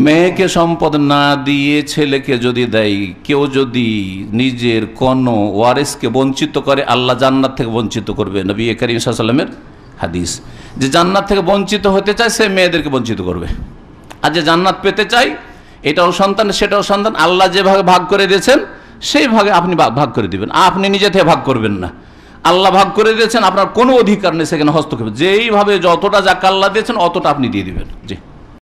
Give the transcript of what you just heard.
মেয়েকে সম্পদ না দিয়ে ছেলেকে যদি দেয়, কেউ যদি নিজের কোন ওয়ারেসকে বঞ্চিত করে, আল্লাহ জান্নাত থেকে বঞ্চিত করবে। নবী করিম সাল্লামের হাদিস। যে জান্নাত থেকে বঞ্চিত হতে চায়, সে মেয়েদেরকে বঞ্চিত করবে। আর যে জান্নাত পেতে চাই এটাও সন্তান, সেটাও সন্তান। আল্লাহ যেভাবে ভাগ করে দিয়েছেন, সেই ভাগে আপনি ভা- ভাগ করে দিবেন। আপনি নিজে থেকে ভাগ করবেন না। আল্লাহ ভাগ করে দিয়েছেন, আপনার কোনো অধিকার নেই সেখানে হস্তক্ষেপ। যেইভাবে যতটা যাকে আল্লাহ দিয়েছেন, অতটা আপনি দিয়ে দিবেন। জি।